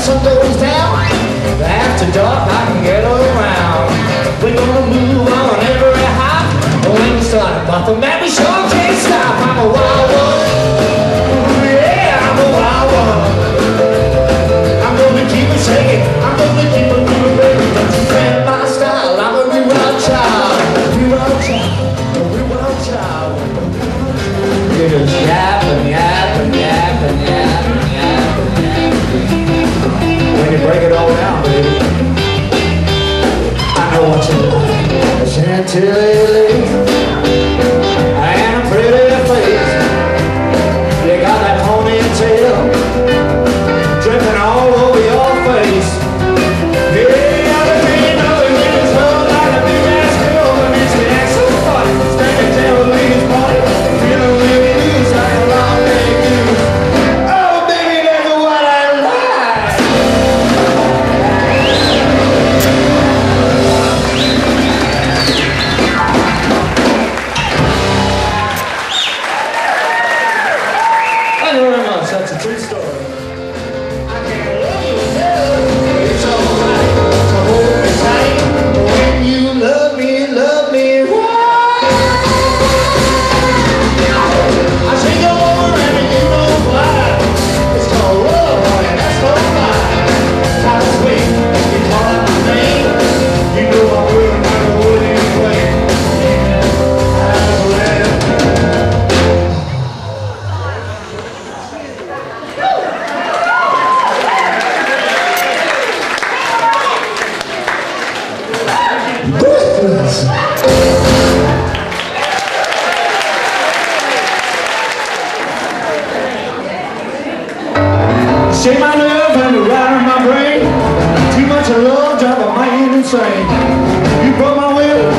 Sun goes down. After dark, I can get around. We're gonna move on every hop. When we start at bottom, man, we sure can't stop. I'm a wild one. Yeah, I'm a wild one. I'm gonna keep it shaking. I'm gonna keep it moving, baby. My style. I'm a rewild child. Rewild child. A child. Rewild Você Shake my nerve and the right in my brain. Too much of love drive a man insane. You broke my will,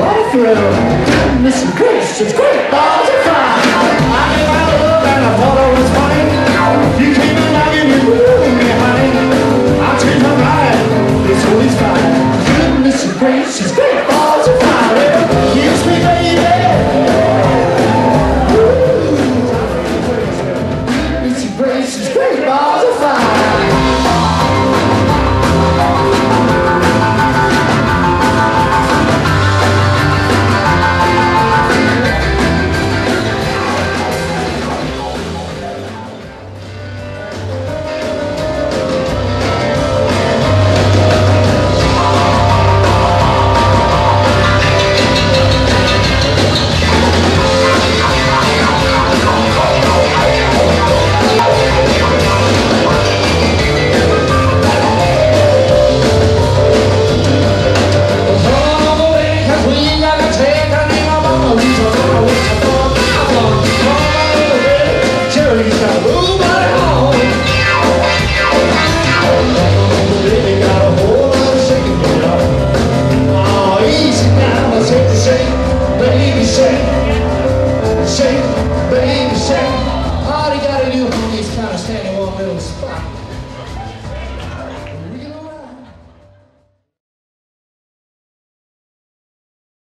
what a thrill. Goodness gracious, great balls of fire. Goodness gracious, great. Balls of Shake, baby, shake. All you gotta do is kind of stand in one little spot.